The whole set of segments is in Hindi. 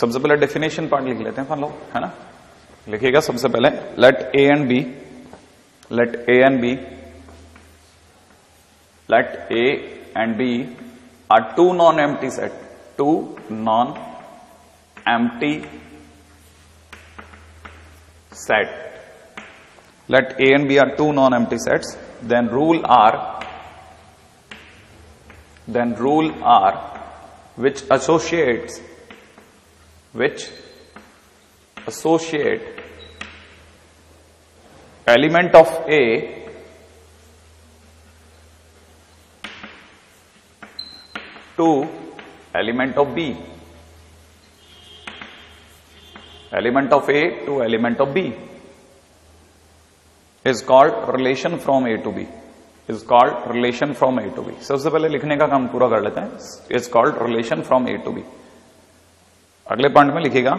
सबसे पहले डेफिनेशन पार्ट लिख लेते हैं अपन लोग, है ना? लिखिएगा सबसे पहले let A and B let A and B let A and B are two non empty set to non एम्प्टी set. Let a and b are two non-empty sets, then rule r then rule r which associates which associate element of a to element of b element of A to element of B is called relation from A to B is called relation from A to B सबसे पहले लिखने का काम पूरा कर लेते हैं is called relation from A to B अगले पॉइंट में लिखेगा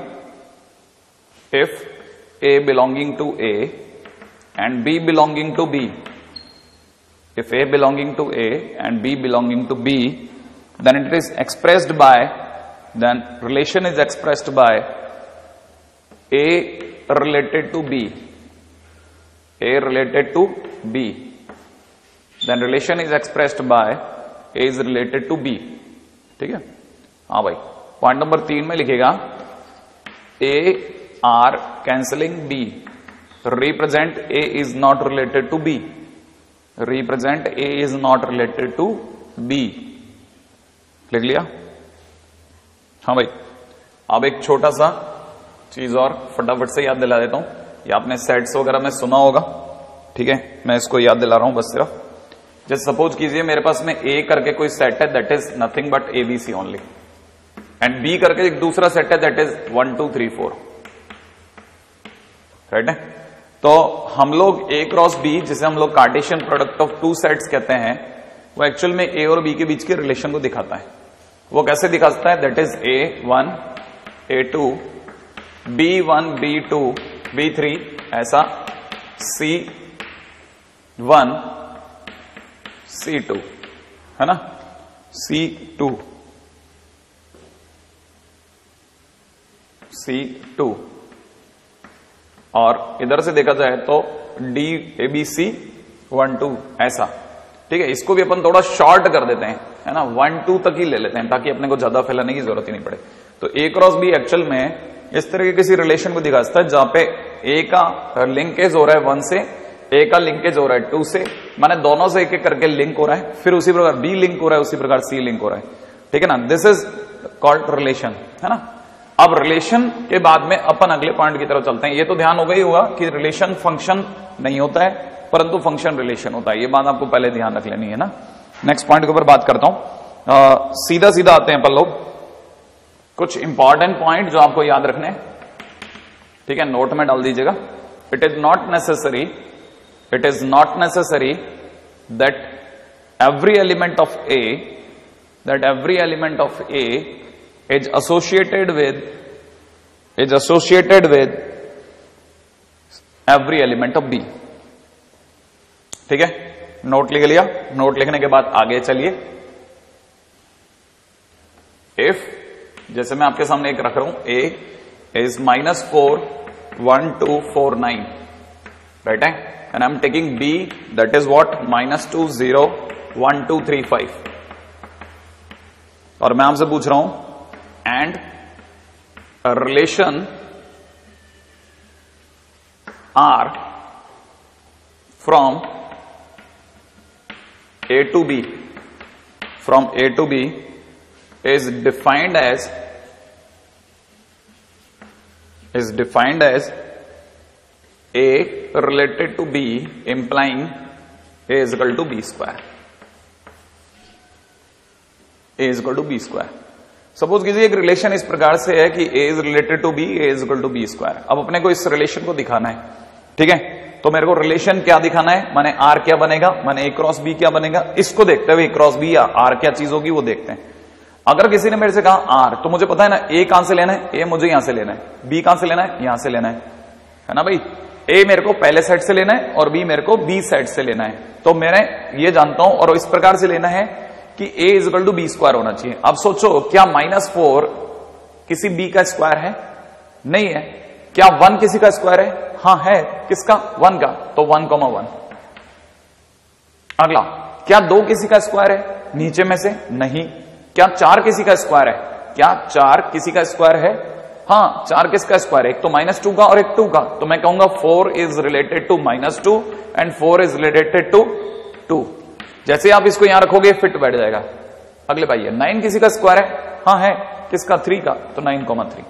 if A belonging to A and B belonging to B if A belonging to A and B belonging to B then it is expressed by then relation is expressed by A related to B A related to B then relation is expressed by A is related to B ठीक है? हाँ भाई। पॉइंट नंबर तीन में लिखेगा A R cancelling B represent A is not related to B represent A is not related to B लिख लिया? हाँ भाई। अब एक छोटा सा चीज़ और फटाफट से याद दिला देता हूँ। ये आपने सेट्स वगैरह में सुना होगा। ठीक है? मैं इसको याद दिला रहा हूँ बस सिर्फ़। जैसे सपोज़ कीजिए मेरे पास में ए करके कोई सेट है that is nothing but ABC only and B करके एक दूसरा सेट है that is one two three four right है तो हम लोग ए क्रॉस बी जिसे हम लोग Cartesian product of two sets कहते हैं, वो एक्चुअल में ए और बी के बीच के रिलेशन को दिखाता है। वो कैसे दिखाता है? That is A one A two B one B two B three ऐसा सी वन सी टू है ना? C two C two. और इधर से देखा जाए तो D, A, B, C, one, two, ऐसा। ठीक है, इसको भी अपन थोड़ा शॉर्ट कर देते हैं, है ना? वन, टू तक ही ले लेते हैं, ताकि अपने को ज़्यादा फैलाने की ज़रूरत ही नहीं पड़े। तो ए क्रॉस बी एक्चुअल में इस तरह के किसी रिलेशन को दिखाता है, जहाँ पे ए का लिंकेज हो रहा है वन से ए का लिंकेज हो रहा है टू से। माने दोनों से एक एक करके लिंक हो रहा है, फिर उसी प्रकार बी लिंक हो रहा है, उसी प्रकार सी लिंक हो रहा है। ठीक है ना? दिस इज़ कॉल्ड रिलेशन है ना? अब रिलेशन के बाद में अपन अगले पॉइंट की तरफ़ चलते हैं। ये तो ध्यान हो गई होगा कि रिलेशन फ़ंक्शन नहीं होता है, परंतु फ़ंक्शन रिलेशन होता है। ये बात आपको पहले ध्यान रख लेनी है ना? नेक्स्ट पॉइंट के ऊपर बात करता हूँ। सीधा सीधा आते हैं अपन लोग। कुछ इंपॉर्टेंट पॉइंट जो आपको याद रखने ठीक है नोट में डाल दीजिएगा। It is not necessary it is not necessary that every element of A that every element of A is associated with is associated with every element of B ठीक है? नोट लिख लिया। नोट लिखने के बाद आगे चलिए। इफ़ जैसे मैं आपके सामने एक रख रहा हूँ A is minus four one two four nine right है? And I am taking B that is what minus two zero one two three five और मैं आपसे पूछ रहा हूँ and a relation R from A to B from A to B is defined as is defined as A related to B implying A is equal to B square. A is equal to B square. Suppose कीजिए एक रिलेशन इस प्रकार से है कि a is related to b, a is equal to B square अब अपने को इस रिलेशन को दिखाना है। ठीक है? तो मेरे को रिलेशन क्या दिखाना है? माने आर क्या बनेगा? माने ए क्रॉस बी क्या बनेगा? इसको देखते हुए क्रॉस बी या आर क्या चीज़ होगी, वो देखते हैं। अगर किसी ने मेरे से कहा आर तो मुझे पता है ना ए कहाँ से लेना है? ए मुझे यहाँ से लेना है। बी कहाँ से लेना है? यहाँ से लेना है। है ना भाई? ए मेरे को पहले सेट से लेना है और बी मेरे को बी सेट से लेना है। तो मैं ये जानता हूँ और इस प्रकार से लेना है कि is equal to B square होना चाहिए। अब सोचो, क्या माइनस फोर किसी बी का स्क्वायर है? नहीं है। क्या वन किसी का स्क्वायर है? हाँ है। किसका? वन का। तो वन कॉमा वन अगला, क्या दो किसी का स्क्वायर है? नीचे में से नहीं। क्या चार किसी का स्क्वायर है? क्या चार किसी का स्क्वायर है? हाँ चार किसका स्क्वायर एक तो माइनस टू का और एक टू का। तो मैं कहूँगा four is related to minus two and four is related to two जैसे आप इसको यहाँ रखोगे, फिट बैठ जाएगा। अगले पाइए, नाइन किसी का स्क्वायर है? हाँ है। किसका? थ्री का। तो nine comma three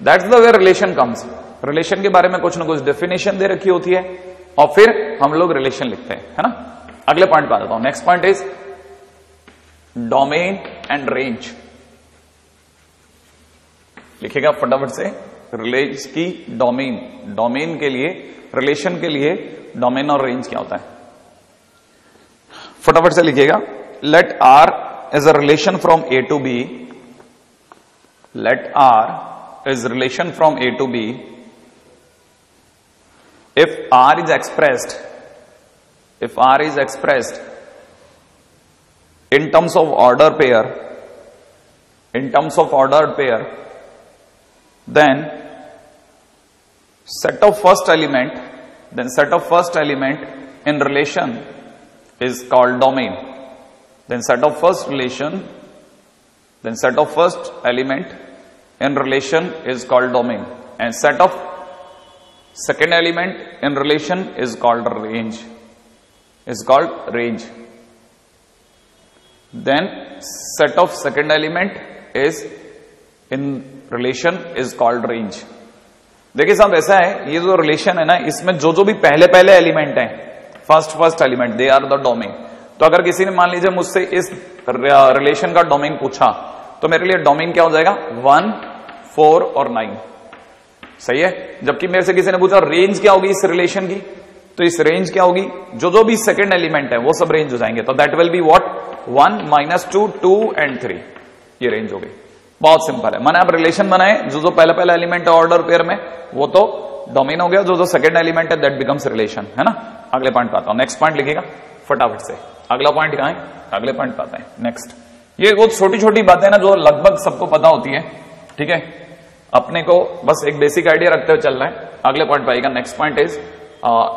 that's the way relation comes relation के बारे में कुछ ना कुछ डेफिनेशन दे रखी होती है। और फिर हम लोग रिलेशन लिखते हैं, है ना? अगले पॉइंट पे आता हूँ। Next point is domain and range लिखेगा फटाफट से। रिलेज की डोमेन डोमेन के लिए रिलेशन के लिए डोमेन और रेंज क्या होता है? फटाफट से लिखिएगा let R is a relation from A to B let R is relation from A to B if R is expressed, if R is expressed in terms of order pair, in terms of ordered pair, then set of first element, then set of first element in relation is called domain. Then set of first relation, then set of first element in relation is called domain. And set of second element in relation is called range is called range then set of second element is in relation is called range देखिए साहब ऐसा है ये जो रिलेशन है ना इसमें जो जो भी पहले पहले एलिमेंट हैं first first element they are the domain तो अगर किसी ने मान लीजिए मुझसे इस रिलेशन का डोमेन पूछा तो मेरे लिए डोमेन क्या हो जाएगा? वन फोर और नाइन सही है? जबकि मेरे से किसी ने पूछा रेंज क्या होगी इस रिलेशन की? तो इस रेंज क्या होगी? जो जो भी सेकेंड एलिमेंट है, वो सब रेंज हो जाएँगे। तो that will be what one minus two two and three ये रेंज हो गई। बहुत सिंपल है। मैंने आप रिलेशन बनाए, जो जो पहला पहला एलिमेंट है ऑर्डर पेयर में, वो तो डोमेन हो गया। जो जो सेकंड एलिमेंट है दैट बिकम्स रिलेशन है ना? अगले पॉइंट पाता हूँ। नेक्स्ट पॉइंट लिखेगा, फटाफट से। अगला पॉइंट कहा है? अगले पॉइंट पाते हैं। नेक्स्ट ये बहुत छोटी छोटी बातें ना जो लगभग सबको पता होती है, ठीक है? अपने को बस एक बेसिक आइडिया रखते हुए चल रहा है। अगले पॉइंट पाएगा next point is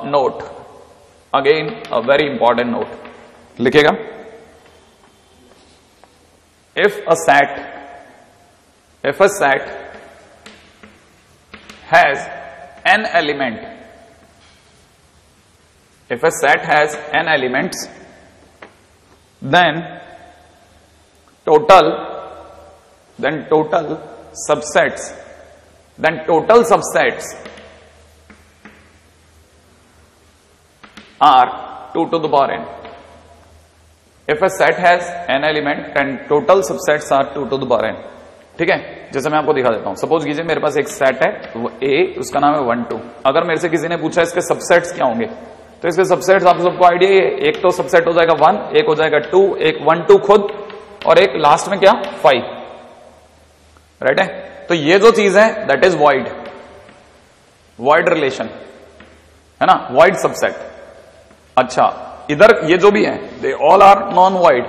note again a very important note लिखेगा if a set if a set has an element if a set has n elements then total then total subsets then total subsets are 2 to the power n if a set has n element and total subsets are 2 to the power n ठीक है जैसे मैं आपको दिखा देता हूँ सपोज़ कीजिए मेरे पास एक सेट है ए उसका नाम है वन टू अगर मेरे से किसी ने पूछा इसके सबसेट्स क्या होंगे तो इसके सबसेट्स आप सबको आइडिया है एक तो सबसेट हो जाएगा वन एक हो जाएगा टू एक वन टू खुद, और एक लास्ट में क्या? फाइव राइट है? तो ये जो चीज़ है that is void void relation है ना? वॉइड सबसेट अच्छा इधर ये जो भी है they all are non void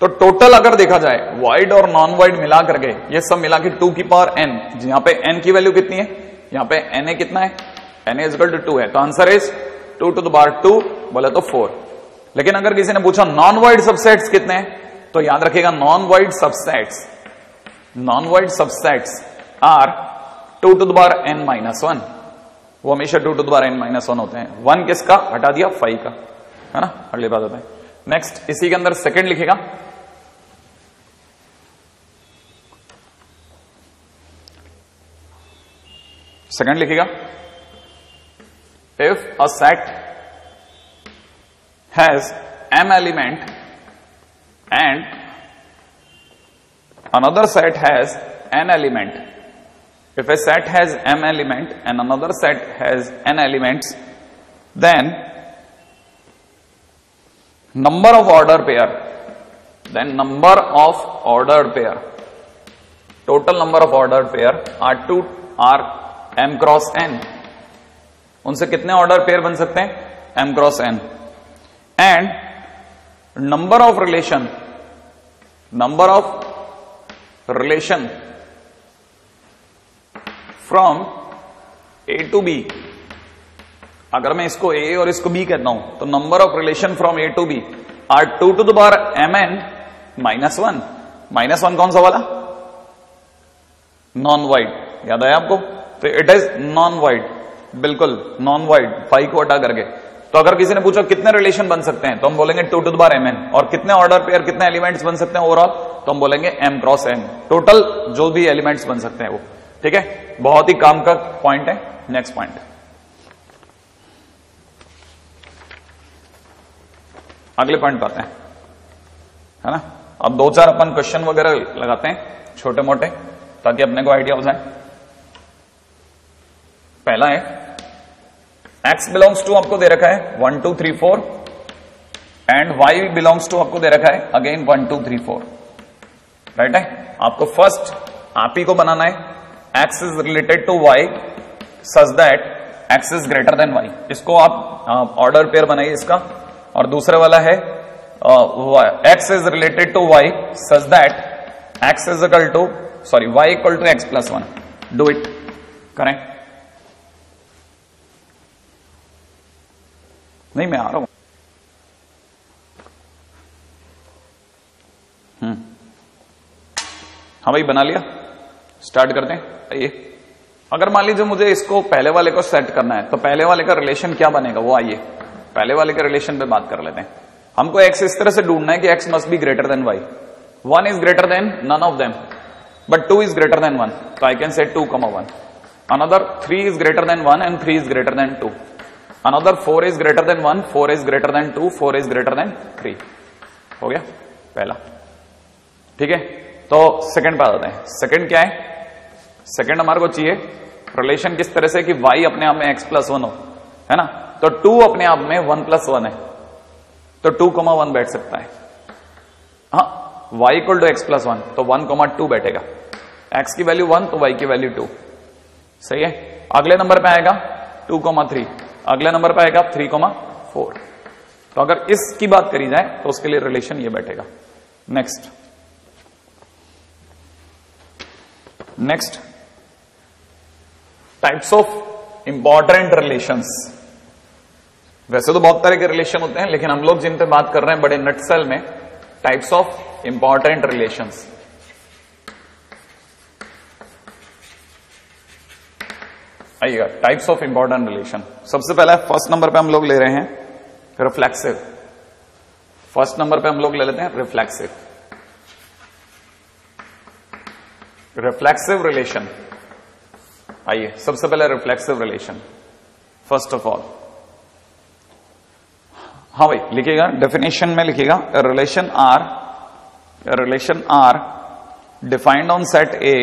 तो टोटल अगर देखा जाए वाइड और नॉन वाइड मिला करके, ये सब मिला के टू की पावर एन यहाँ पे एन की वैल्यू कितनी है? यहाँ पे एन ए कितना है? एन इजकल टू टू है. तो answer is two to the power two बोले तो फोर लेकिन अगर किसी ने पूछा नॉन वाइड सबसेट्स कितने तो याद रखेगा non void subsets non void subsets are two to the power n minus one वो हमेशा two to the power n minus one होते हैं। वन किसका? हटा दिया फाइव का। है ना? अगली बात होता है नेक्स्ट इसी के अंदर सेकंड लिखेगा। सेकंड लिखेगा। A set has m element and another set has n element. If a set has m element and another set has n elements then number of order pair then number of ordered pair. Total number of ordered pair are 2 are m cross n उनसे कितने ऑर्डर पेयर बन सकते हैं? M cross N and number of relation number of relation from A to B अगर मैं इसको ए और इसको बी कहता हूँ तो number of relation from A to B are two to the M N minus one minus one कौन सा वाला? नॉन वाइड याद आया आपको? तो इट इज़ नॉन वाइड बिल्कुल नॉन वाइड फाइव को हटा करके। तो अगर किसी ने पूछा, कितने रिलेशन बन सकते हैं? तो हम बोलेंगे two to the power M N और कितने ऑर्डर पेयर कितने एलिमेंट्स बन सकते हैं ओवरऑल तो हम बोलेंगे एम क्रॉस एन टोटल जो भी एलिमेंट्स बन सकते हैं वो। ठीक है? बहुत ही काम का पॉइंट है। नेक्स्ट पॉइंट अगले पॉइंट पाते हैं। है ना? अब दो चार अपन क्वेश्चन वगैरह लगाते हैं छोटे मोटे ताकि अपने को आइडिया हो जाए। पहला है एक्स बिलोंग्स टू आपको दे रखा है। One two three four and Y belongs to आपको दे रखा है। Again one two three four right है? आपको फ़र्स्ट आप ही को बनाना है। X is related to Y such that X is greater than Y इसको आप ऑर्डर पेयर बनाइए इसका। और दूसरे वाला है X is related to Y such that X is equal to sorry Y equal to X plus one do it करें नहीं, मैं आ रहा हूँ। हम्म। हाँ भाई, बना लिया। स्टार्ट करते हैं। आइए। अगर मान लीजिए मुझे इसको पहले वाले को सेट करना है तो पहले वाले का रिलेशन क्या बनेगा? वो आइए। पहले वाले के रिलेशन पे बात कर लेते हैं। हमको एक्स इस तरह से ढूंढना है कि X must be greater than Y one is greater than none of them but two is greater than one तो I can say two comma one another three is greater than one and three is greater than two another four is greater than one four is greater than two four is greater than three हो गया? पहला। ठीक है? तो सेकंड पे आ जाते हैं। सेकंड क्या है? सेकंड हमारे को चाहिए रिलेशन किस तरह से कि y अपने आप में x प्लस वन हो, है ना? तो टू अपने आप में वन प्लस वन है। तो टू कोमा वन बैठ सकता है। हाँ y equal to X plus one तो वन कोमा टू बैठेगा। x की वैल्यू वन तो y की वैल्यू टू सही है? अगले नंबर पे आएगा टू कोमा थ्री अगले नंबर पर आएगा थ्री कोमा फोर तो अगर इसकी बात करी जाए तो उसके लिए रिलेशन ये बैठेगा। Next next types of important relations वैसे तो बहुत तरह के रिलेशन होते हैं, लेकिन हम लोग जिन पे बात कर रहे हैं बड़े नटसेल में टाइप्स ऑफ़ इंपॉर्टेंट रिलेशंस आइएगा टाइप्स ऑफ़ इंपॉर्टेंट रिलेशन सबसे पहला फ़र्स्ट नंबर पे हम लोग ले रहे हैं रिफ्लेक्सिव फ़र्स्ट नंबर पे हम लोग ले लेते हैं रिफ्लेक्सिव रिफ्लेक्सिव रिलेशन आइए, सबसे पहले reflexive relation first of all हाँ भाई, लिखिएगा डेफिनेशन में लिखिएगा relation R relation R defined on set A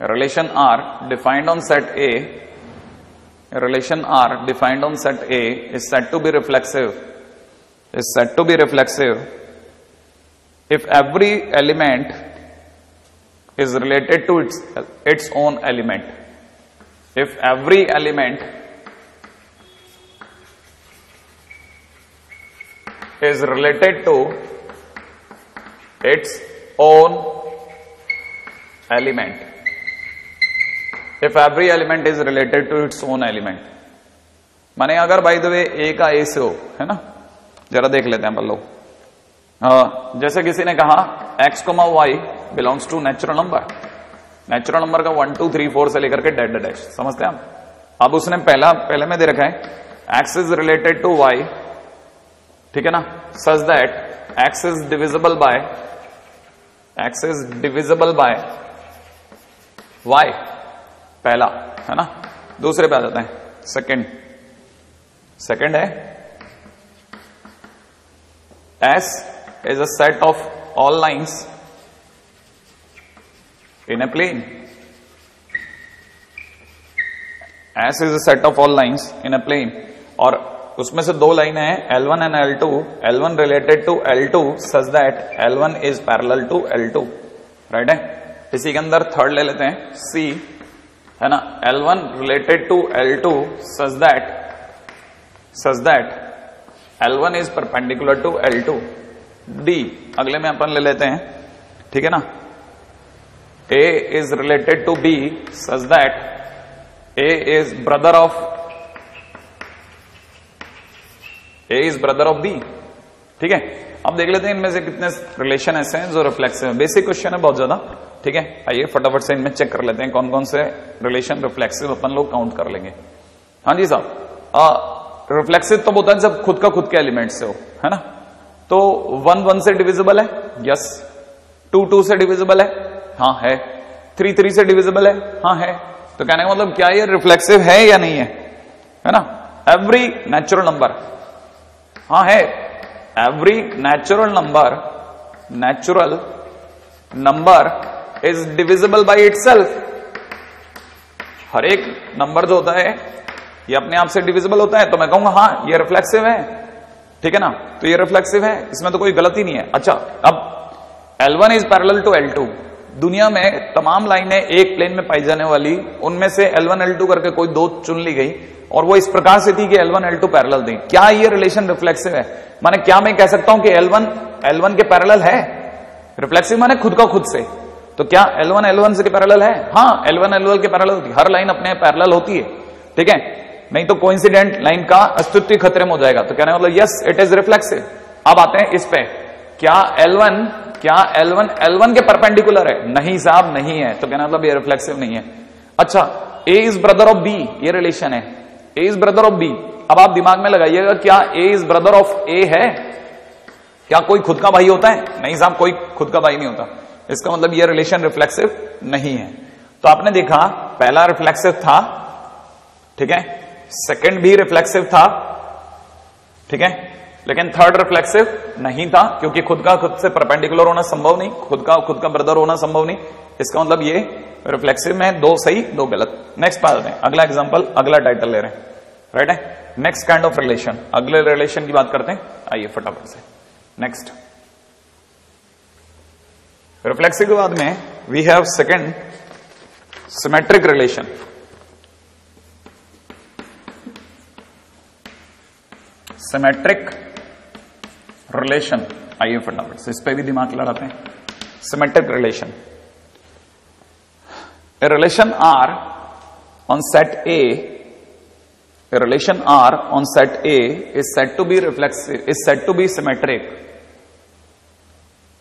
relation R defined on set A, relation R defined on set A is said to be reflexive, is said to be reflexive if every element is related to its, its own element. If every element is related to its own element. If every element is related to its own element माने अगर बाई द वे ए का ए से हो है ना? जरा देख लेते हैं अपन जैसे किसी ने कहा X comma Y belongs to natural number natural number का वन टू थ्री फोर से लेकर के डेड डैश समझते हैं आप? अब उसने पहला, पहले में दे रखा है X is related to Y ठीक है ना? Such that X is divisible by X is divisible by Y पहला, है ना? दूसरे पे आ जाते हैं। सेकंड सेकंड है। S is a set of all lines in a plane S is a set of all lines in a plane और उसमें से दो लाइन है L1 and L2 L1 related to L two such that L one is parallel to L two right है? इसी के अंदर थर्ड ले लेते हैं। C है ना? L one related to L two such that such that L one is perpendicular to L two D अगले में अपन ले लेते हैं, ठीक है ना? A is related to B such that A is brother of A is brother of B ठीक है? अब देख लेते हैं इनमें से कितने रिलेशन ऐसे हैं जो रिफ्लेक्सिव है। बेसिक क्वेश्चन है बहुत ज़्यादा, ठीक है? आइए फटाफट से इनमें चेक कर लेते हैं कौन कौन से रिलेशन रिफ्लेक्सिव अपन लोग काउंट कर लेंगे। हाँ जी साहब रिफ्लेक्सिव तब होता है जब खुद का खुद के एलिमेंट से हो, है ना? तो वन वन से डिविजिबल है? यस टू टू से डिविजिबल है? हाँ है. थ्री थ्री से डिविजिबल है? हाँ है. तो कहने का मतलब क्या ये रिफ्लेक्सिव है या नहीं है? है ना? एवरी नेचुरल नंबर हाँ है. Every natural number natural number is divisible by it हर एक नंबर जो होता है, ये अपने आप से डिविजिबल होता है तो मैं कहूँगा हाँ ये रिफ्लेक्सिव है। ठीक है ना? तो ये रिफ्लेक्सिव है, इसमें तो कोई गलती नहीं है। अच्छा अब L1 is parallel to L2 दुनिया में तमाम लाइनें एक प्लेन में पाई जाने वाली, उनमें से L1 L2 करके कोई दो चुन ली गई और वो इस प्रकार से थी कि L1 L2 पैरेलल दें। क्या ये रिलेशन रिफ्लेक्सिव है? माने क्या मैं कह सकता हूँ कि L1 L1 के पैरेलल है? रिफ्लेक्सिव माने खुद का खुद से। तो क्या L1 L1 से के पैरेलल है? हाँ L1 L1 के पैरेलल होती हर लाइन अपने पैरेलल होती है। ठीक है? नहीं तो कोइंसिडेंट लाइन का अस्तित्व खतरे में हो जाएगा। तो कहने मतलब यस इट इज़ रिफ्लेक्सिव अब आते हैं इस पे। क्या L1 क्या L1 L1 के परपेंडिकुलर है? नहीं साहब, नहीं है। तो कहना मतलब ये रिफ्लेक्सिव नहीं है। अच्छा A is brother of B ये रिलेशन है। A is brother of B अब आप दिमाग में लगाइएगा, क्या A is brother of A है? क्या कोई खुद का भाई होता है? नहीं, साहब, कोई खुद का भाई नहीं होता। इसका मतलब ये रिलेशन रिफ्लेक्सिव नहीं है। तो आपने देखा, पहला रिफ्लेक्सिव था, ठीक है? सेकंड भी रिफ्लेक्सिव था, ठीक है? लेकिन थर्ड रिफ्लेक्सिव नहीं था, क्योंकि खुद का खुद से परपेंडिकुलर होना संभव नहीं, खुद का खुद का ब्रदर होना संभव नहीं। इसका मतलब ये रिफ्लेक्सिव में दो सही, दो गलत। नेक्स्ट बात हैं। अगला एग्जांपल अगला टाइटल ले रहे हैं। राइट है नेक्स्ट काइंड ऑफ़ रिलेशन अगले रिलेशन की बात करते हैं। आइए फटाफट से। नेक्स्ट रिफ्लेक्सिव के बाद में we have second symmetric relation symmetric relation आइए फटाफट से। इस पर भी दिमाग लड़ाते हैं। Symmetric relation relation R on set A a relation R on set A is said to be reflexive is said to be symmetric.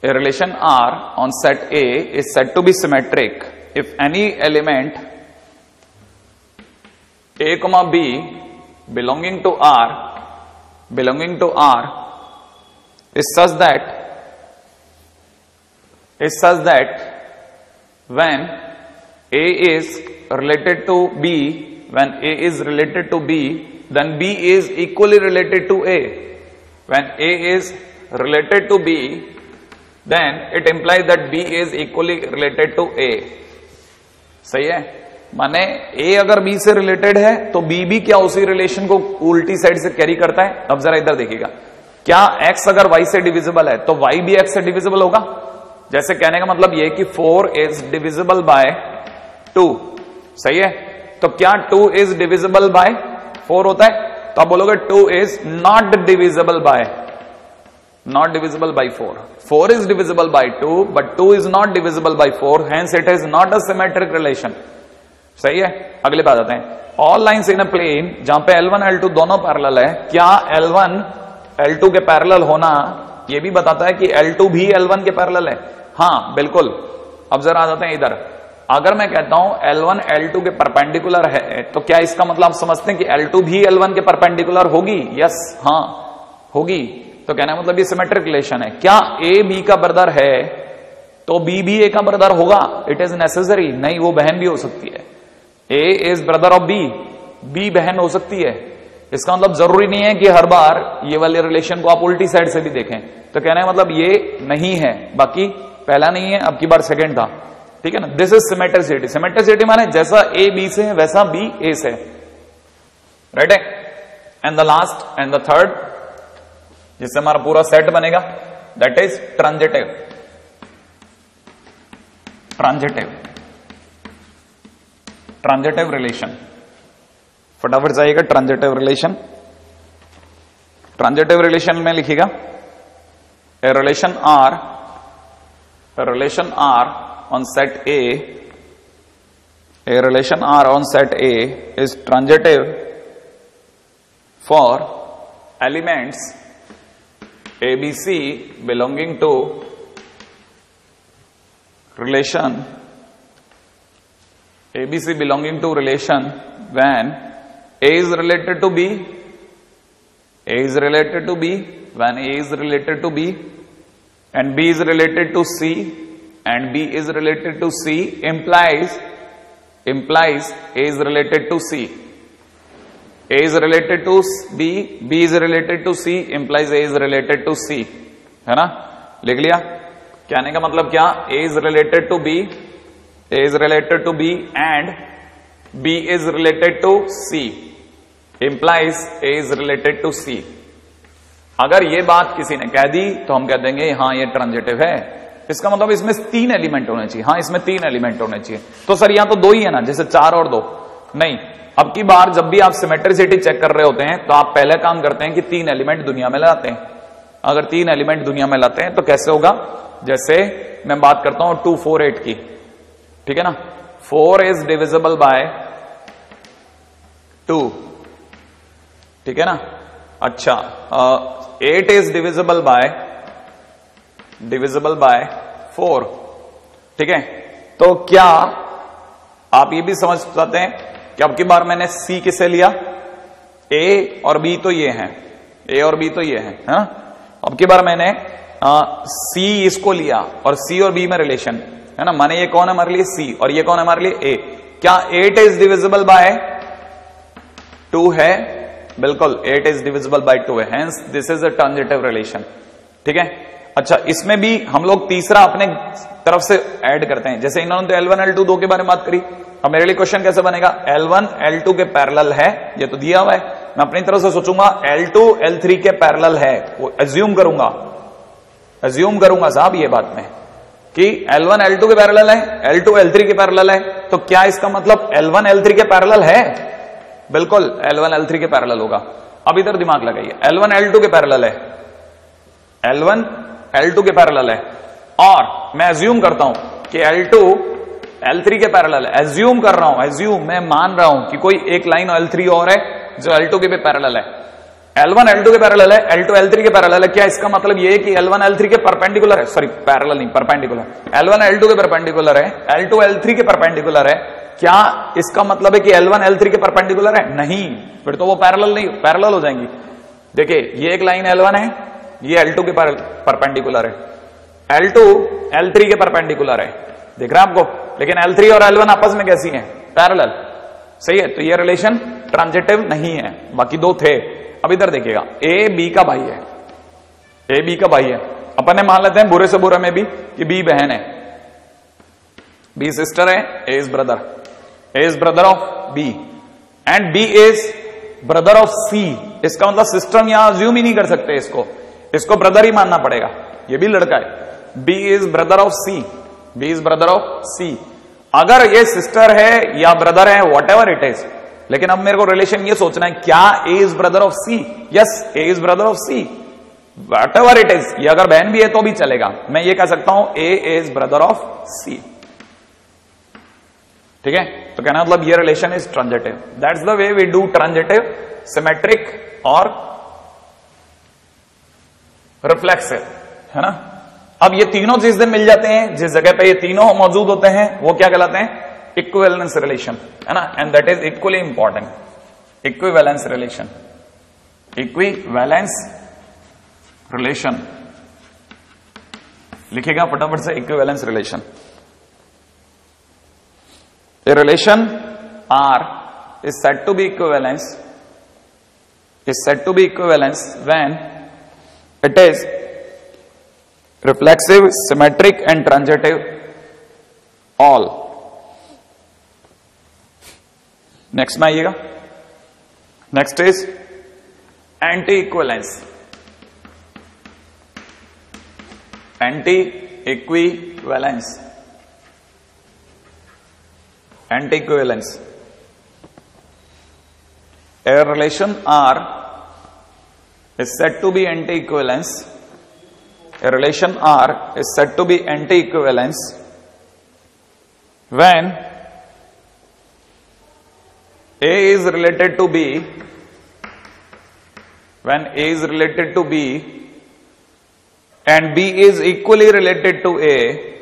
A relation R on set A is said to be symmetric if any element A comma B belonging to R belonging to R is such that is such that when A is related to B when A is related to B, then B is equally related to A. When A is related to B, then it implies that B is equally related to A. सही है माने A अगर B से रिलेटेड है तो B भी क्या उसी रिलेशन को उल्टी साइड से कैरी करता है अब जरा इधर देखिएगा क्या X अगर Y से डिविजिबल है तो Y भी X से डिविजिबल होगा जैसे कहने का मतलब ये कि 4 इज़ डिविजिबल बाय 2 सही है तो क्या two is divisible by four होता है? तो आप बोलोगे two is not divisible by not divisible by four four is divisible by two but two is not divisible by four hence it is not a symmetric relation सही है? अगले बात आते हैं। All lines in a plane जहाँ पे L1 L2 दोनों पैरेलल है, क्या L1 L2 के पैरेलल होना यह भी बताता है कि L2 भी L1 के पैरेलल है। हाँ बिल्कुल। अब जरा आ जाते हैं इधर। अगर मैं कहता हूँ L1 L2 के परपेंडिकुलर है तो क्या इसका मतलब आप समझते हैं कि L2 भी L1 के परपेंडिकुलर होगी? यस हाँ होगी। तो कहना है मतलब ये सिमेट्रिक रिलेशन है। क्या ए बी का ब्रदर है तो बी भी A का ब्रदर होगा? इट इज़ नेसेसरी नहीं, वो बहन भी हो सकती है। A is brother of B B बहन हो सकती है। इसका मतलब ज़रूरी नहीं है कि हर बार ये वाले रिलेशन को आप उल्टी साइड से भी देखें। तो कहना है मतलब ये नहीं है। बाकी, पहला नहीं है, अब की बार सेकेंड था। ठीक है ना? दिस इज़ सिमेट्रिसिटी सिमेट्रिसिटी माने जैसा ए बी से है, वैसा बी ए से राइट है? And the last and the third जिससे हमारा पूरा सेट बनेगा that is transitive transitive transitive relation फटाफट जाइएगा ट्रांजिटिव रिलेशन ट्रांजिटिव रिलेशन में लिखिएगा A relation R relation R on set A, a relation R on set A is transitive for elements ABC belonging to relation ABC belonging to relation when A is related to B, A is related to B, when A is related to B, and B is related to C, and B is related to C implies implies A is related to C. A is related to B, B is related to C implies A is related to C. है ना लिख लिया कहने का मतलब क्या A is related to B, A is related to B and B is related to C implies A is related to C. अगर ये बात किसी ने कह दी तो हम कह देंगे हाँ ये ट्रांजिटिव है इसका मतलब इसमें तीन एलिमेंट होने चाहिए। हाँ इसमें तीन एलिमेंट होने चाहिए। तो सर, यहाँ तो दो ही है ना, जैसे चार और दो। नहीं, अब की बार जब भी आप सिमेट्रिसिटी चेक कर रहे होते हैं तो आप पहले काम करते हैं कि तीन एलिमेंट दुनिया में लाते हैं। अगर तीन एलिमेंट दुनिया में लाते हैं तो कैसे होगा? जैसे मैं बात करता हूँ टू फोर एट की। ठीक है ना? Four is divisible by two ठीक है ना? अच्छा eight is divisible by divisible by four ठीक है? तो क्या आप ये भी समझ पाते हैं कि अब की बार मैंने सी किसे लिया? ए और बी तो ये हैं। ए और बी तो ये हैं, है? अब की बार मैंने सी इसको लिया और सी और बी में रिलेशन है ना? माने ये कौन है हमारे लिए? सी और ये कौन है हमारे लिए? ए क्या eight is divisible by two है? बिल्कुल eight is divisible by two है। This is a transitive relation ठीक है? अच्छा इसमें भी हम लोग तीसरा अपने तरफ़ से ऐड करते हैं। जैसे इन्होंने तो L1 L2 दो के बारे में बात करी। अब मेरे लिए क्वेश्चन कैसे बनेगा? L1 L2 के पैरेलल है, ये तो दिया हुआ है। मैं अपनी तरफ़ से सोचूँगा L2 L3 के पैरेलल है। वो एज्यूम करूँगा। एज्यूम करूँगा साहब ये बात में कि L1 L2 के पैरेलल है L2 L3 के पैरेलल है। तो क्या इसका मतलब L1 L3 के पैरेलल है? बिल्कुल L1 L3 के पैरेलल होगा। अब इधर दिमाग लगाइए। L1 L2 के पैरेलल है। L1 L2 के पैरेलल है। और मैं एज्यूम करता हूँ कि L2 L3 के पैरेलल है। एज्यूम कर रहा हूँ एज्यूम मैं मान रहा हूँ कि कोई एक लाइन L3 और है जो L2 के पैरेलल है। L1 L2 के पैरेलल है L2 L3 के पैरेलल है। क्या इसका मतलब ये है कि L1 L3 के परपेंडिकुलर है? सॉरी पैरेलल नहीं परपेंडिकुलर L1 L2 के परपेंडिकुलर है L2 L3 के परपेंडिकुलर है। क्या इसका मतलब है कि L1 L3 के परपेंडिकुलर है? नहीं। फिर तो वो पैरेलल नहीं पैरेलल हो जाएँगी। देखिए, ये एक लाइन L1 है ये L2 के परपेंडिकुलर है। L2 L3 के परपेंडिकुलर है। देख रहे हैं आपको? लेकिन L3 और L1 आपस में कैसी हैं? पैरेलल सही है? तो ये रिलेशन ट्रांजिटिव नहीं है। बाकी दो थे। अब इधर देखिएगा। ए बी का भाई है। ए बी का भाई है। अपन ने मान लेते हैं बुरे से बुरे में भी कि बी बहन है। बी सिस्टर है A is brother A is brother of B and B is brother of C इसका मतलब सिस्टम यहाँ ज्यूम ही नहीं कर सकते इसको। इसको ब्रदर ही मानना पड़ेगा। ये भी लड़का है। B is brother of C B is brother of C अगर ये सिस्टर है या ब्रदर है वॉट इट इज़ लेकिन अब मेरे को रिलेशन ये सोचना है, क्या A is brother of C yes A is brother of C whatever it is ये अगर बहन भी है तो भी चलेगा। मैं ये कह सकता हूँ A is brother of C ठीक है? तो कहना मतलब ये relation is transitive that's the way we do transitive symmetric और रिफ्लेक्सिव है ना? अब ये तीनों चीज़ें मिल जाते हैं, जिस जगह पे ये तीनों मौजूद होते हैं, वो क्या कहलाते हैं? इक्विवेलेंस रिलेशन है ना? And that is equally important equivalence relation equivalence relation लिखेगा फटाफट से equivalence relation A relation R is said to be equivalence, is said to be equivalence when it is reflexive, symmetric and transitive all. Next में आइएगा next is anti equivalence anti equivalence anti-equivalence. A relation R is said to be anti-equivalence. A relation R is said to be anti-equivalence when A is related to B, when A is related to B and B is equally related to A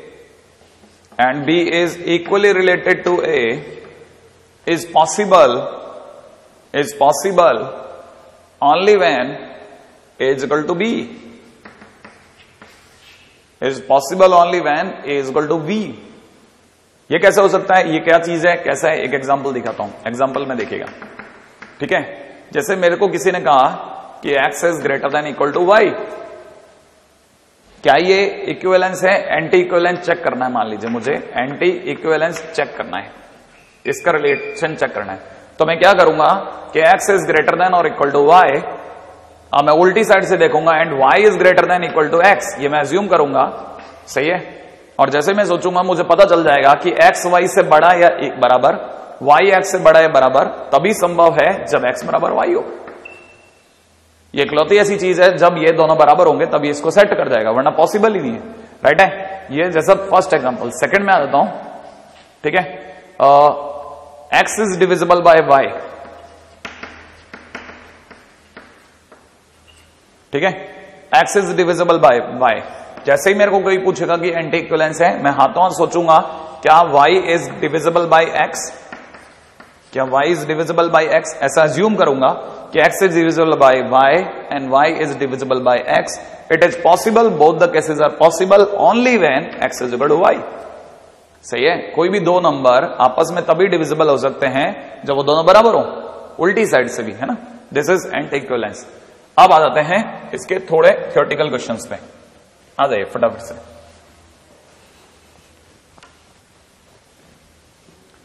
and B is equally related to A is possible, is possible only when A is equal to B. Is possible only when A is equal to B. ये कैसे हो सकता है? ये क्या चीज़ है? कैसा है? एक एग्ज़ाम्पल दिखाता हूँ। एग्ज़ाम्पल में देखिएगा। ठीक है? जैसे मेरे को किसी ने कहा कि X is greater than equal to Y क्या ये इक्विवेलेंस है? एंटी इक्विवेलेंस चेक करना है, मान लीजिए मुझे। एंटी इक्विवेलेंस चेक करना है। इसका रिलेशन चेक करना है। तो मैं क्या करूँगा कि एक्स इज़ ग्रेटर देन और इक्वल टू वाई मैं उल्टी साइड से देखूँगा and Y is greater than equal to X ये मैं अज्यूम करूँगा। सही है? और जैसे मैं सोचूँगा, मुझे पता चल जाएगा कि एक्स वाई से बड़ा या बराबर वाई एक्स से बड़ा या बराबर, तभी संभव है जब एक्स बराबर वाई हो। ये इकलौती ऐसी चीज़ है, जब ये दोनों बराबर होंगे, तभी इसको सेट कर जाएगा, वरना पॉसिबल ही नहीं है। राइट है? ये जैसा फ़र्स्ट एग्जांपल सेकंड में आ जाता हूँ। ठीक है? X is divisible by Y ठीक है? X is divisible by Y जैसे ही मेरे को कोई पूछेगा कि एंटी इक्वलेंस है, मैं हाथों सोचूँगा, क्या Y is divisible by X क्या Y is divisible by X ऐसा अज्यूम करूँगा कि x is divisible by y and y is divisible by x. It is possible both the cases are possible only when X is to y. सही है? कोई भी दो नंबर आपस में तभी डिविजिबल हो सकते हैं जब वो दोनों बराबर हो। उल्टी साइड से भी, है ना? दिस इज़ एंटी इक्वलेंस अब आ जाते हैं इसके थोड़े थियोटिकल क्वेश्चंस पे। आ जाइए, फटाफट से।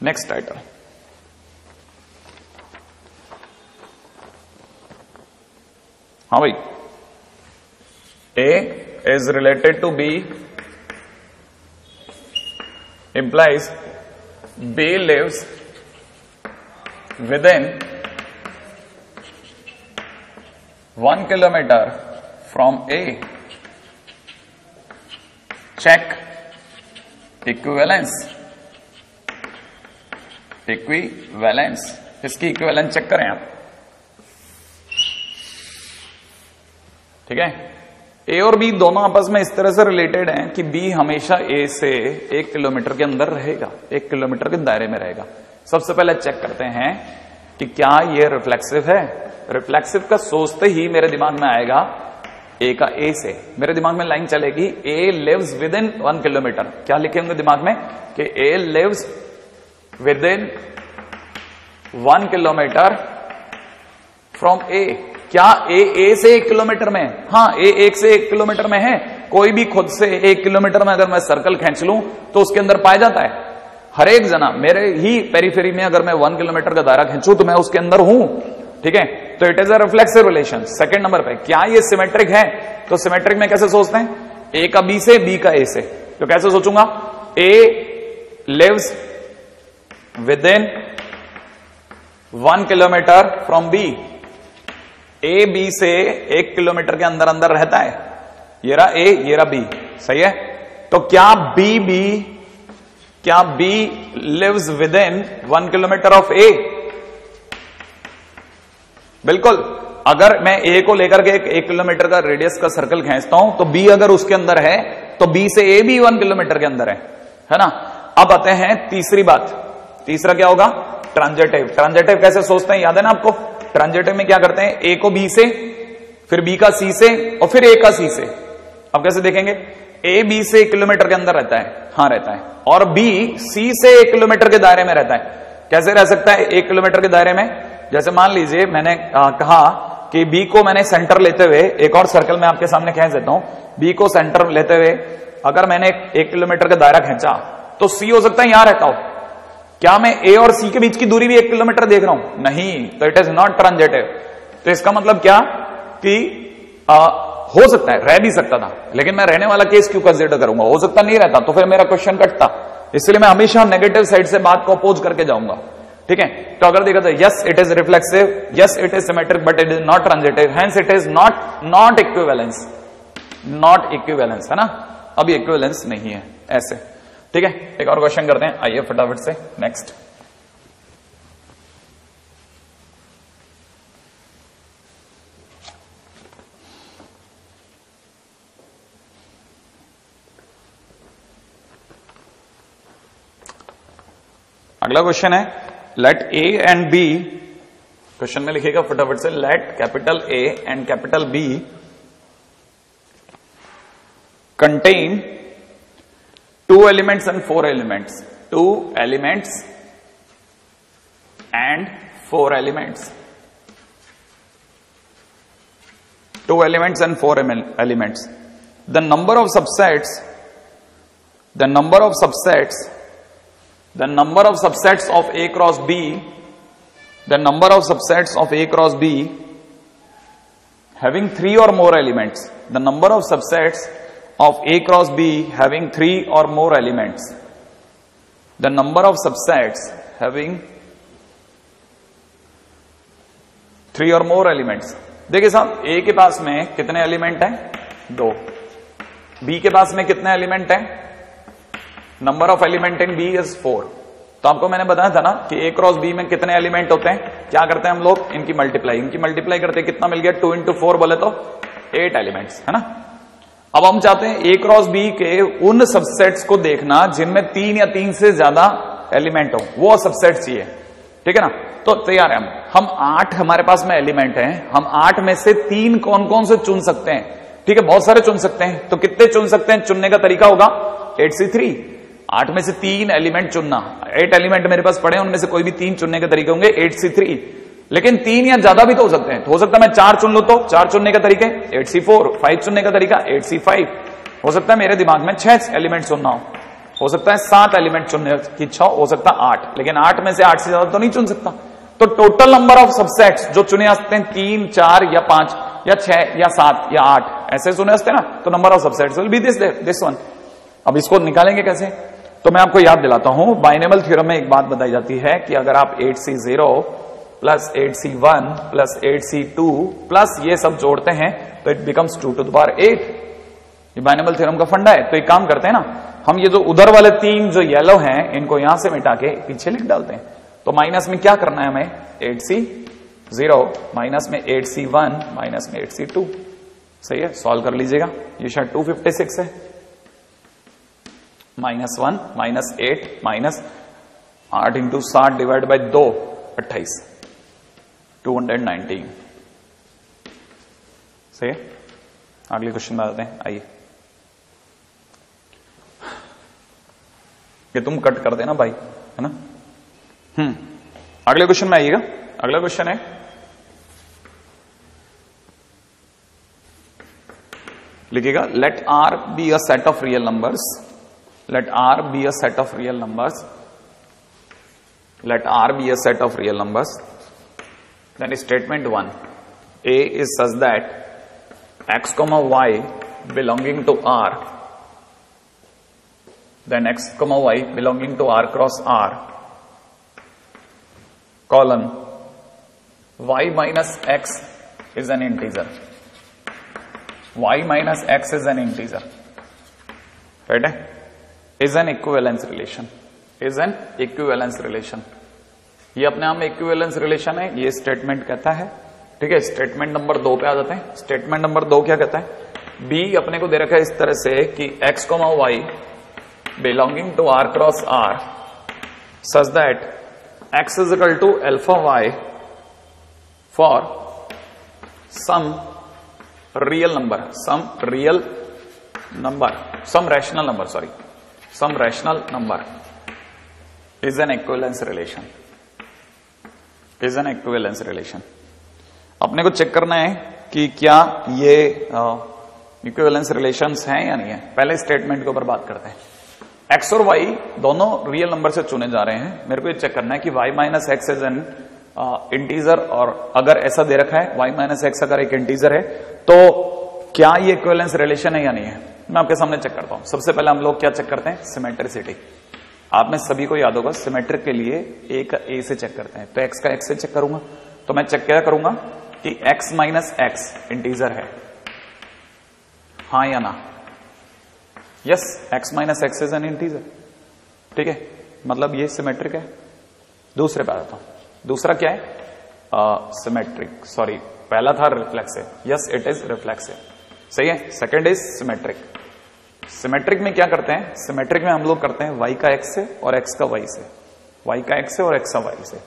नेक्स्ट टाइटल हाँ भाई। A is related to B implies B lives within one kilometer from A. Check equivalence. Equivalence. इसकी इक्विवेलेंस चेक करें आप ठीक है ए और बी दोनों आपस में इस तरह से रिलेटेड हैं कि बी हमेशा ए से एक किलोमीटर के अंदर रहेगा, एक किलोमीटर के दायरे में रहेगा सबसे पहले चेक करते हैं कि क्या ये रिफ्लेक्सिव है रिफ्लेक्सिव का सोचते ही मेरे दिमाग में आएगा ए का ए से। मेरे दिमाग में लाइन चलेगी A lives within one kilometre क्या लिखे होंगे दिमाग में? कि A lives within one kilometre from A क्या ए ए से एक किलोमीटर में? हाँ ए एक से एक किलोमीटर में है। कोई भी खुद से एक किलोमीटर में अगर मैं सर्कल खींच लू तो उसके अंदर पाया जाता है। हर एक जना, मेरे ही पेरीफेरी में अगर मैं वन किलोमीटर का दायरा खींचू तो मैं उसके अंदर हूँ। ठीक है? तो it is a reflexive relation second number पे, क्या ये सिमेट्रिक है? तो सिमेट्रिक में कैसे सोचते हैं? ए का बी से बी का ए से। तो कैसे सोचूँगा? A lives within one kilometre from B A B से एक किलोमीटर के अंदर अंदर रहता है। ये रहा ए ये रहा बी सही है? तो क्या बी बी क्या B lives within one kilometre of A बिल्कुल। अगर मैं ए को लेकर के एक, एक किलोमीटर का रेडियस का सर्कल खींचता हूँ तो बी अगर उसके अंदर है तो बी से ए भी वन किलोमीटर के अंदर है। है ना? अब आते हैं तीसरी बात। तीसरा क्या होगा? ट्रांजेटिव ट्रांजेटिव कैसे सोचते हैं? याद है ना आपको? ट्रांजेटिव में क्या करते हैं? ए को बी से फिर बी का सी से और फिर ए का सी से। अब कैसे देखेंगे? ए बी से एक किलोमीटर के अंदर रहता है। हाँ रहता है। और बी सी से एक किलोमीटर के दायरे में रहता है। कैसे रह सकता है? एक किलोमीटर के दायरे में। जैसे मान लीजिए मैंने आ, कहा कि बी को मैंने सेंटर लेते हुए एक और सर्कल में आपके सामने खींच देता हूँ। बी को सेंटर लेते हुए अगर मैंने एक किलोमीटर का दायरा खींचा तो सी हो सकता है यहाँ रहता हो। क्या मैं ए और सी के बीच की दूरी भी एक किलोमीटर देख रहा हूँ? नहीं तो इट इज़ नॉट ट्रांजेटिव तो इसका मतलब क्या? कि आ, हो सकता है रह भी सकता था लेकिन मैं रहने वाला केस क्यों कंसिडर करूँगा? हो सकता नहीं रहता तो फिर मेरा क्वेश्चन कटता। इसलिए मैं हमेशा नेगेटिव साइड से बात को अपोज करके जाऊँगा। ठीक है? तो अगर देखा जाए yes it is reflexive yes it is symmetric but it is not transitive hence it is not not equivalence not equivalence है ना? अभी इक्विवेलेंस नहीं है, ऐसे। ठीक है? एक और क्वेश्चन करते हैं। आइए फटाफट से नेक्स्ट अगला क्वेश्चन है let A and B question में लिखेगा फटाफट से let capital A and capital B contain two elements and four elements two elements and four elements two elements and four elements the number of subsets the number of subsets the number of subsets of A cross B, the number of subsets of A cross B having three or more elements, the number of subsets of A cross B having three or more elements, the number of subsets having three और मोर एलिमेंट्स देखिए साहब ए के पास में कितने एलिमेंट हैं दो बी के पास में कितने एलिमेंट हैं number of element in B is four तो आपको मैंने बताया था ना कि ए क्रॉस बी में कितने एलिमेंट होते हैं? क्या करते हैं हम लोग? इनकी मल्टीप्लाई इनकी मल्टीप्लाई करते कितना मिल गया? टू इंटू फोर बोले तो एट एलिमेंट्स है ना? अब हम चाहते हैं ए क्रॉस बी के उन सबसेट्स को देखना जिनमें तीन या तीन से ज़्यादा एलिमेंट हो। वो सबसेट चाहिए ठीक है ना? तो तैयार है हम। हम आठ हमारे पास में एलिमेंट हैं। हम आठ में से तीन कौन कौन से चुन सकते हैं? ठीक है? बहुत सारे चुन सकते हैं। तो कितने चुन सकते हैं? चुनने का तरीका होगा? एट सी थ्री आठ में से तीन एलिमेंट चुनना। एट एलिमेंट मेरे पास पड़े उनमें से कोई भी तीन चुनने के तरीके होंगे, एट सी थ्री। लेकिन तीन या ज़्यादा भी तो हो सकते हैं। हो सकता है मैं चार चुन लू तो चार चुनने का तरीके, एट सी फोर, फाइव चुनने का तरीका, एट सी फाइव। हो सकता है मेरे दिमाग में छह एलिमेंट चुनना हो। हो सकता है सात एलिमेंट चुनने की इच्छा हो सकता है आठ। लेकिन आठ में से आठ से ज़्यादा तो नहीं चुन सकता। तो टोटल नंबर ऑफ़ सबसेट्स जो चुने सकते हैं, तीन, चार या पाँच, या छह, या सात, या आठ, ऐसे सकते हैं ना तो number of subsets will be this this one अब इसको निकालेंगे कैसे? तो मैं आपको याद दिलाता हूँ बाइनेबल थ्योरम में एक बात बताई जाती है कि अगर आप eight C zero plus eight C one plus eight C two plus ये सब जोड़ते हैं तो इट बिकम्स टू टू दार एट ये बाइनेबल थ्योरम का फंडा है तो एक काम करते हैं ना, हम ये जो उधर वाले तीन जो येलो हैं, इनको यहाँ से मिटा के पीछे लिख डालते हैं। तो माइनस में क्या करना है हमें? एट सी ज़ीरो माइनस में एट सी वन माइनस में एट सी टू सही है? सॉल्व कर लीजिएगा। ये शायद टू फिफ्टी सिक्स है। Minus one minus eight minus आठ इंटू साठ डिवाइड बाई दो, अट्ठाईस टू हंड्रेड नाइनटीन सही है अगले क्वेश्चन में आते हैं, आइए। ये तुम कट कर देना भाई, है ना? हम्म अगले क्वेश्चन में आइएगा। अगला क्वेश्चन है। लिखिएगा let R be a set of real numbers let R be a set of real numbers. Let R be a set of real numbers. Then statement 1. A is such that x comma y belonging to R then x comma y belonging to R cross R colon y minus x is an integer. y minus x is an integer. Right? Is an equivalence relation is an equivalence relation ये अपने आप में इक्विवेलेंस रिलेशन है, ये स्टेटमेंट कहता है, ठीक है? स्टेटमेंट नंबर दो पे आ जाते हैं। स्टेटमेंट नंबर दो क्या कहता है? बी अपने को दे रखा है इस तरह से कि X comma Y belonging to R cross R such that X is equal to alpha Y for some real number some real number some rational number sorry some rational number is an equivalence relation. Is an equivalence relation. अपने को चेक करना है कि क्या ये इक्विवेलेंस रिलेशंस हैं या नहीं है? पहले स्टेटमेंट के ऊपर बात करते हैं। एक्स और वाई दोनों रियल नंबर से चुने जा रहे हैं। मेरे को ये चेक करना है कि Y minus X is an integer और अगर ऐसा दे रखा है वाई माइनस एक्स अगर एक इंटीजर है तो क्या ये इक्वेलेंस रिलेशन है या नहीं है? मैं आपके सामने चेक करता हूँ। सबसे पहले हम लोग क्या चेक करते हैं? सिमेट्रिसिटी आप में सभी को याद होगा सिमेट्रिक के लिए ए का ए से चेक करते हैं। तो एक्स का एक्स से चेक करूँगा। तो मैं चेक क्या करूँगा? कि एक्स माइनस एक्स इंटीजर है। हाँ या ना? Yes X minus X is an integer ठीक है? मतलब ये सिमेट्रिक है। दूसरे पे आता हूँ। दूसरा क्या है? सिमेट्रिक सॉरी पहला था reflexive yes it is reflexive सही है? सेकेंड इज़ सिमेट्रिक सिमेट्रिक में क्या करते हैं? सिमेट्रिक में हम लोग करते हैं वाई का एक्स से और एक्स का वाई से। वाई का एक्स से और एक्स का वाई से।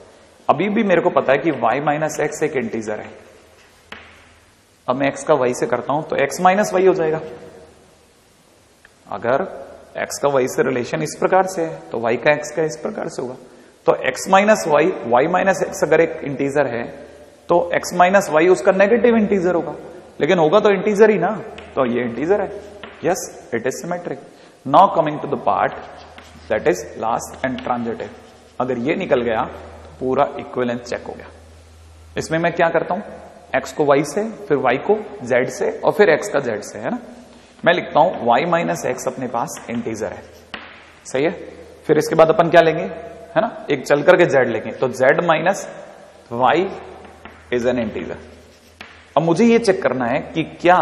अभी भी मेरे को पता है कि वाई माइनस एक्स एक इंटीजर है। अब मैं एक्स का वाई से करता हूँ तो एक्स माइनस वाई हो जाएगा। अगर एक्स का वाई से रिलेशन इस प्रकार से है तो वाई का एक्स का इस प्रकार से होगा। तो X minus Y Y minus X अगर एक इंटीजर है तो एक्स माइनस वाई उसका नेगेटिव इंटीजर होगा। लेकिन होगा तो इंटीजर ही ना तो ये इंटीजर है। Yes it is symmetric now coming to the part that is last and transitive अगर ये निकल गया तो पूरा इक्विलेंस चेक हो गया। इसमें मैं क्या करता हूँ? एक्स को वाई से, फिर वाई को जेड से, और फिर एक्स का जेड से, है ना? मैं लिखता हूँ वाई माइनस एक्स अपने पास इंटीजर है। सही है? फिर इसके बाद अपन क्या लेंगे? है ना? एक चल करके जेड लेंगे। तो Z minus Y is an integer अब मुझे ये चेक करना है कि क्या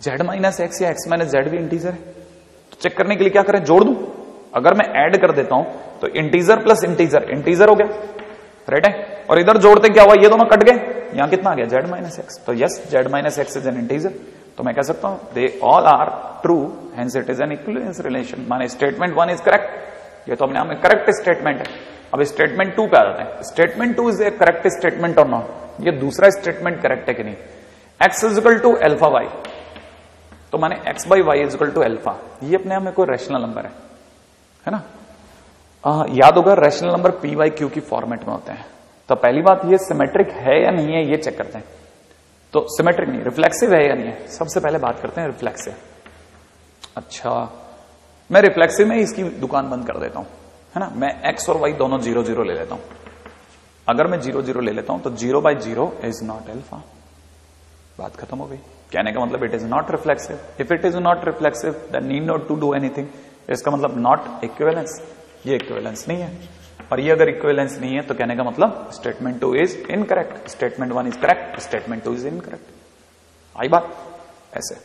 जेड माइनस एक्स या एक्स माइनस जेड भी इंटीजर है। तो चेक करने के लिए क्या करें? जोड़ दू? अगर मैं ऐड कर देता हूँ तो इंटीजर प्लस इंटीजर इंटीजर हो गया। राइट है? और इधर जोड़ते क्या हुआ? ये दोनों कट गए। यहाँ कितना आ गया? जेड माइनस एक्स तो yes Z minus X is an integer तो मैं कह सकता हूँ they all are true hence it is an equivalence relation माने स्टेटमेंट वन इज़ करेक्ट ये तो अपने आप में करेक्ट स्टेटमेंट है। अब स्टेटमेंट टू पे आ जाते हैं। Statement two is a correct statement और नॉट ये दूसरा स्टेटमेंट करेक्ट है कि नहीं? X is equal to alpha Y तो माने X by Y is equal to alpha ये अपने आप में कोई रैशनल नंबर है। है ना? आ, याद होगा rational number P by Q की फॉर्मेट में होते हैं। तो पहली बात ये सिमेट्रिक है या नहीं है ये चेक करते हैं। तो सिमेट्रिक नहीं रिफ्लेक्सिव है या नहीं है? सबसे पहले बात करते हैं रिफ्लेक्सिव अच्छा मैं रिफ्लेक्सिव में इसकी दुकान बंद कर देता हूँ। है ना? मैं एक्स और वाई दोनों ज़ीरो ज़ीरो ले लेता हूँ। अगर मैं ज़ीरो ज़ीरो ले लेता हूँ तो zero by zero is not alpha बात खत्म हो गई। कहने का मतलब it is not reflexive if it is not reflexive then need not to do anything इसका मतलब नॉट इक्वेलेंस ये इक्वेलेंस नहीं है। और ये अगर इक्वेलेंस नहीं है तो कहने का मतलब statement two is incorrect statement one is correct statement two is incorrect आई बात। ऐसे।